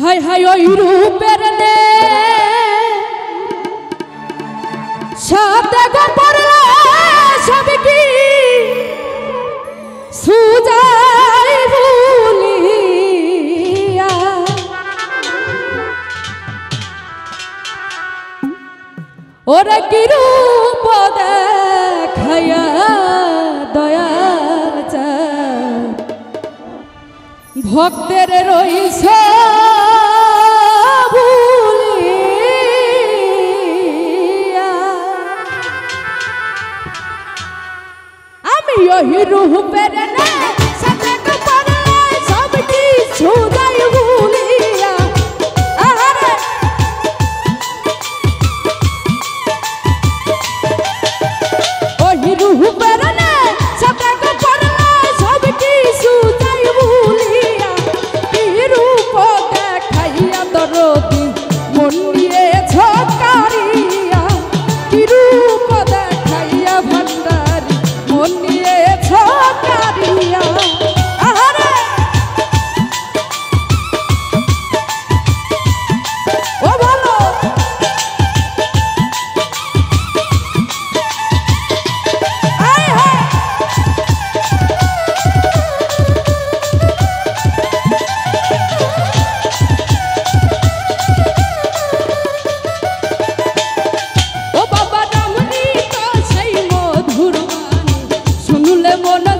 High high ওই রূপের নে সাথে গো পড়লে সব কি? সুজাই ভুলিয়া। ওরে কি রূপ দেখায়া দয়াল ভক্তের রইছে यही रूह पर सब की छूट 怎么呢？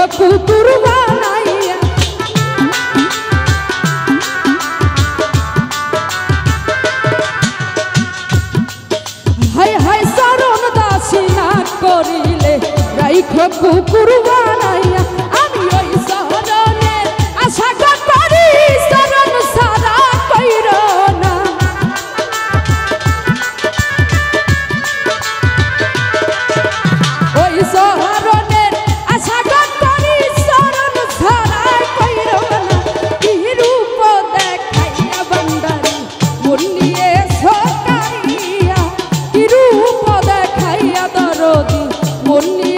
Bakul Turva con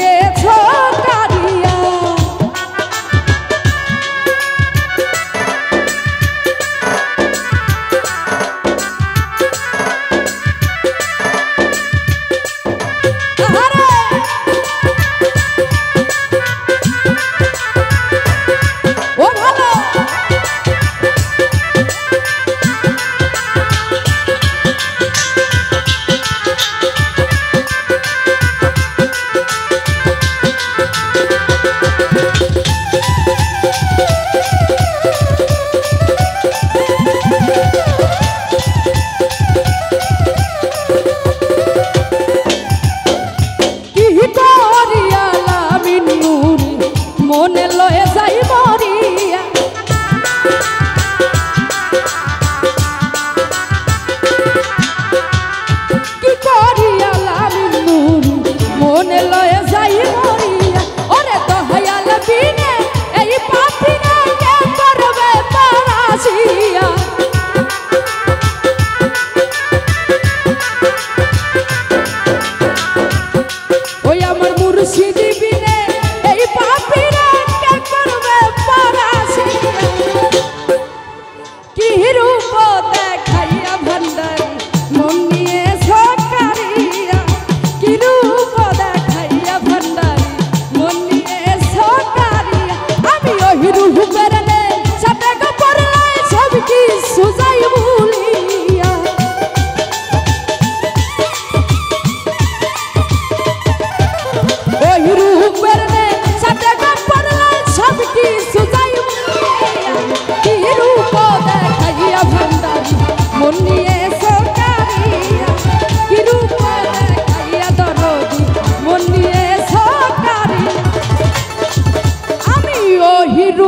মনে লয়ে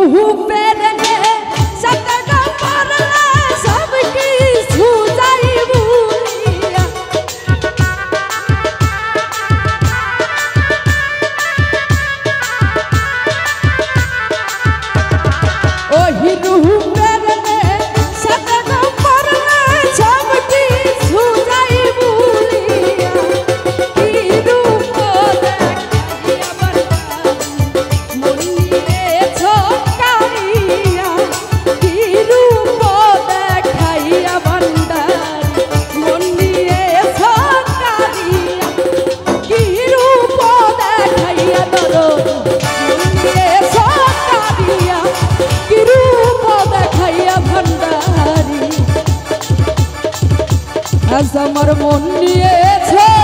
O আজ আমার মন নিয়েছে।